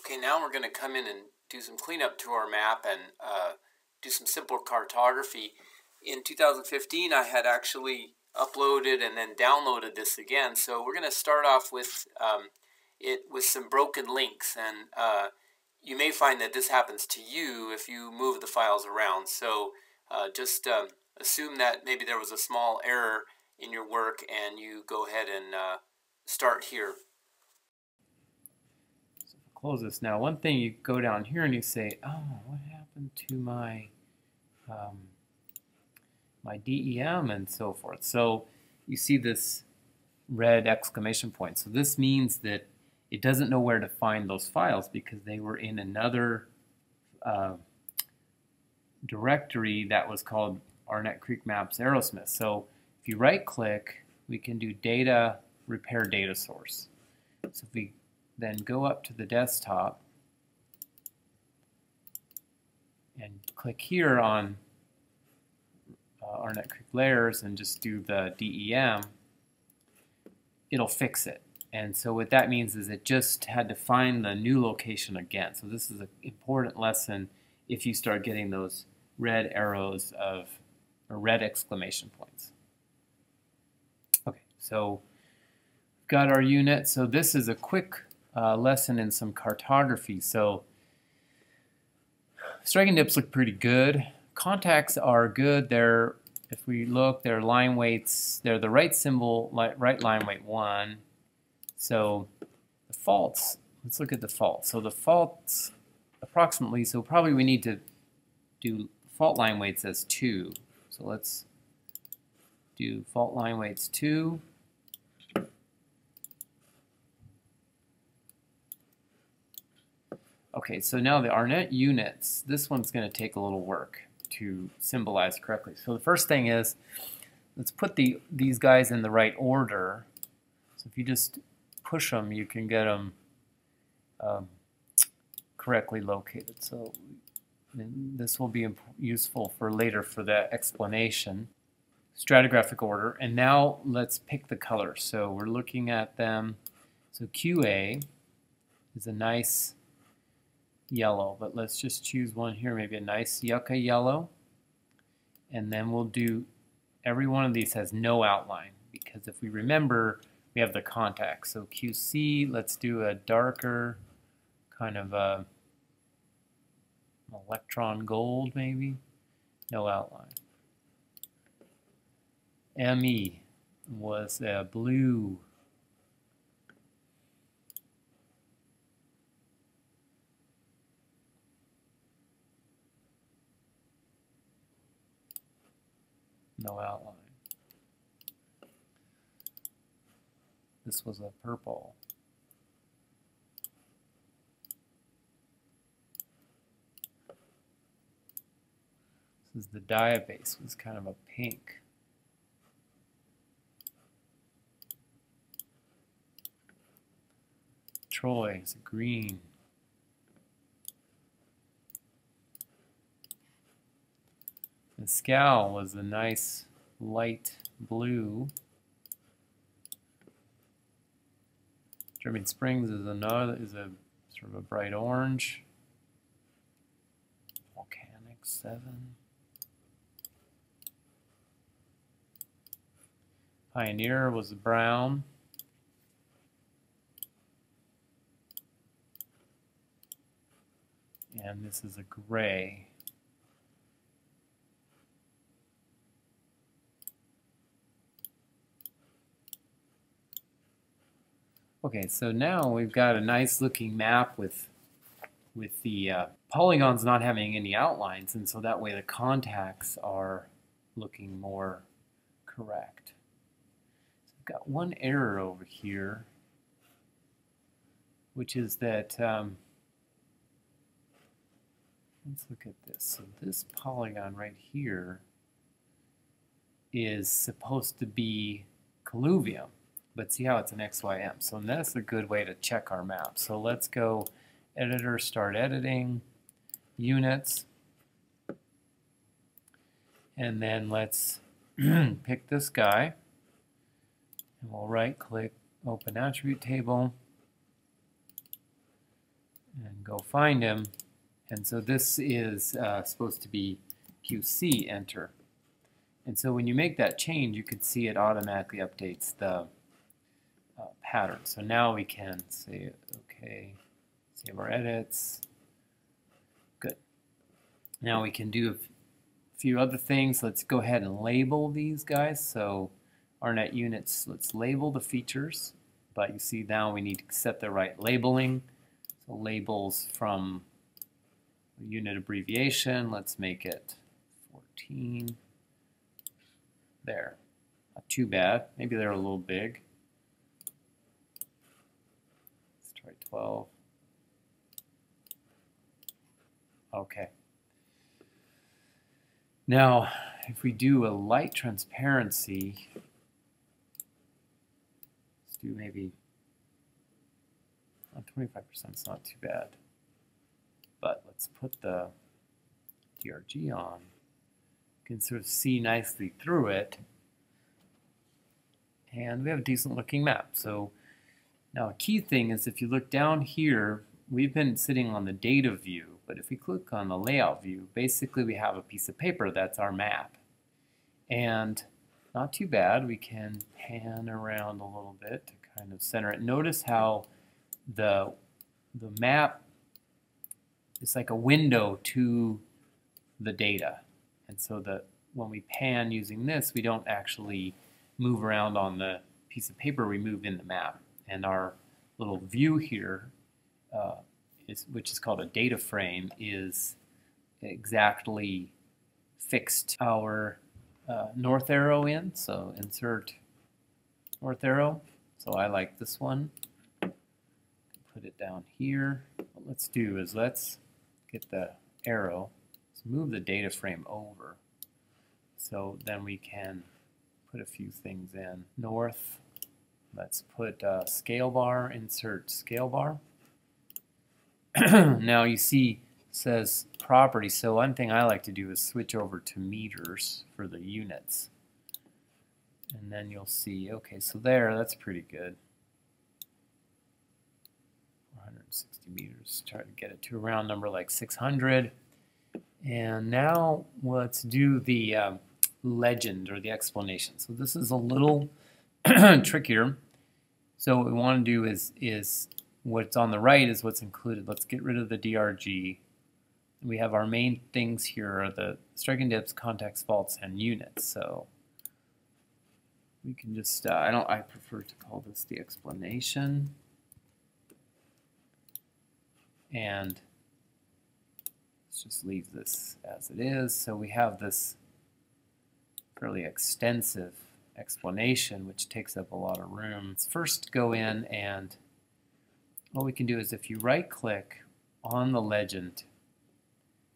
Okay, now we're going to come in and do some cleanup to our map and uh, do some simple cartography. In 2015, I had actually uploaded and then downloaded this again. So we're going to start off with um, it with some broken links, and uh, you may find that this happens to you if you move the files around. So uh, just um, assume that maybe there was a small error in your work, and you go ahead and uh, start here close this. Now, one thing you go down here and you say, oh, what happened to my um, my DEM and so forth. So you see this red exclamation point. So this means that it doesn't know where to find those files because they were in another uh, directory that was called Arnett Creek Maps Arrowsmith. So if you right click, we can do data repair data source. So if we then go up to the desktop and click here on uh, Arnett Creek Layers and just do the DEM, it'll fix it. And so what that means is it just had to find the new location again. So this is an important lesson if you start getting those red arrows of, or red exclamation points. Okay, so we've got our unit. So this is a quick uh, lesson in some cartography. So striking dips look pretty good. Contacts are good. They're, if we look, they're line weights. They're the right symbol, right line weight 1. So the faults, let's look at the faults. So the faults approximately, so probably we need to do fault line weights as 2. So let's do fault line weights 2. Okay, so now the Arnett units, this one's going to take a little work to symbolize correctly. So the first thing is, let's put the these guys in the right order. So if you just push them, you can get them um, correctly located. So this will be useful for later for the explanation. Stratigraphic order. And now let's pick the color. So we're looking at them. So QA is a nice yellow, but let's just choose one here, maybe a nice yucca yellow. And then we'll do, every one of these has no outline because if we remember, we have the contact. So QC, let's do a darker kind of a electron gold maybe, no outline. ME was a blue no outline. This was a purple. This is the diabase, was kind of a pink. Troy is a green. Mescal was a nice light blue. Dripping Springs is another is a sort of a bright orange. Volcanic seven. Pioneer was a brown. And this is a gray. Okay, so now we've got a nice looking map with with the uh, polygons not having any outlines, and so that way the contacts are looking more correct. So I've got one error over here, which is that, um, let's look at this. So this polygon right here is supposed to be colluvium. But see how it's an XYM. So that's a good way to check our map. So let's go editor, start editing, units, and then let's pick this guy. And we'll right click, open attribute table, and go find him. And so this is uh, supposed to be QC enter. And so when you make that change, you can see it automatically updates the pattern. So now we can say, okay, save our edits. Good. Now we can do a few other things. Let's go ahead and label these guys. So Arnett units, let's label the features. But you see now we need to set the right labeling. So labels from unit abbreviation, let's make it 14. There. Not too bad. Maybe they're a little big. Let's try 12. Okay. Now, if we do a light transparency, let's do maybe 25% is not too bad. But let's put the DRG on. You can sort of see nicely through it. And we have a decent looking map. So now a key thing is if you look down here, we've been sitting on the data view. But if we click on the layout view, basically we have a piece of paper that's our map. And not too bad. We can pan around a little bit to kind of center it. Notice how the, the map is like a window to the data. And so that when we pan using this, we don't actually move around on the piece of paper, we move in the map. And our little view here, uh, is, which is called a data frame, is exactly fixed our uh, north arrow in. So insert north arrow. So I like this one put it down here. What let's do is let's get the arrow, let's move the data frame over. So then we can put a few things in. North, let's put uh, scale bar, insert scale bar. now you see says property, so one thing I like to do is switch over to meters for the units. And then you'll see, okay, so there, that's pretty good. 460 meters. Try to get it to a round number like 600. And now let's do the um, legend or the explanation. So this is a little trickier. So what we want to do is, is what's on the right is what's included. Let's get rid of the DRG. We have our main things here are the striking dips, contacts faults, and units. So we can just, uh, I don't, I prefer to call this the explanation and let's just leave this as it is. So we have this fairly extensive explanation which takes up a lot of room. Let's first go in and what we can do is if you right click on the legend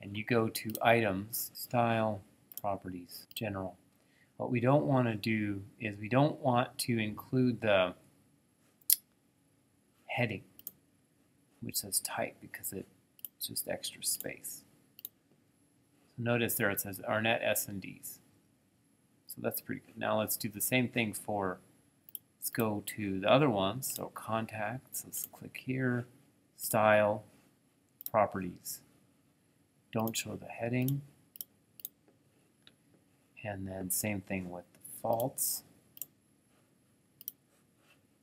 and you go to items, style, properties, general. What we don't want to do is we don't want to include the heading which says type because it's just extra space. So notice there it says Arnett SNDs. That's pretty good. Now let's do the same thing for, let's go to the other one. So contacts, let's click here, style, properties. Don't show the heading. And then same thing with the faults,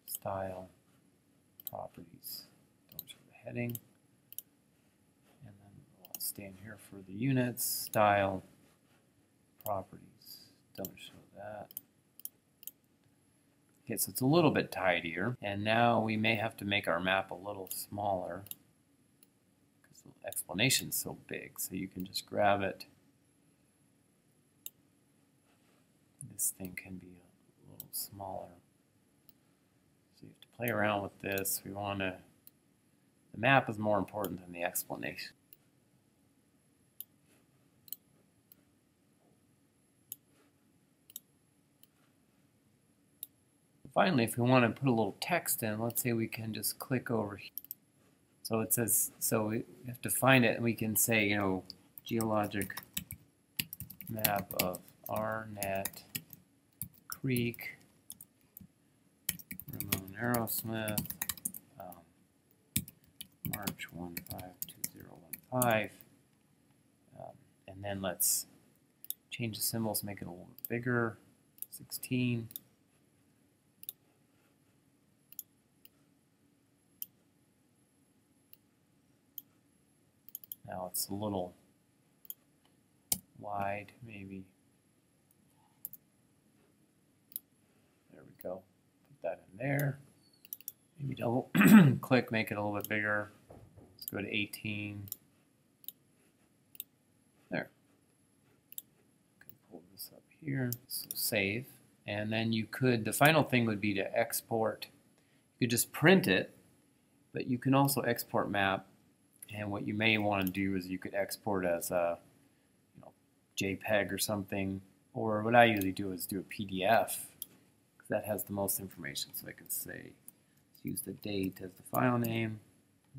style, properties Don't show the heading. And then we'll stay in here for the units, style, properties. Don't show that. Okay, so it's a little bit tidier. And now we may have to make our map a little smaller because the explanation is so big. So you can just grab it. This thing can be a little smaller. So you have to play around with this. We want to the map is more important than the explanation. Finally, if we want to put a little text in, let's say we can just click over here. So it says, so we have to find it, and we can say, you know, geologic map of Arnett Creek, Ramon Arrowsmith, March 152015. Um, and then let's change the symbols, make it a little bigger. 16. Now it's a little wide, maybe. There we go. Put that in there. Maybe double click, make it a little bit bigger. Let's go to 18. There. Pull this up here. So save. And then you could, the final thing would be to export. You could just print it, but you can also export map. And what you may want to do is you could export as a you know, JPEG or something. Or what I usually do is do a PDF because that has the most information. So I can say, let's use the date as the file name,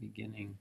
beginning,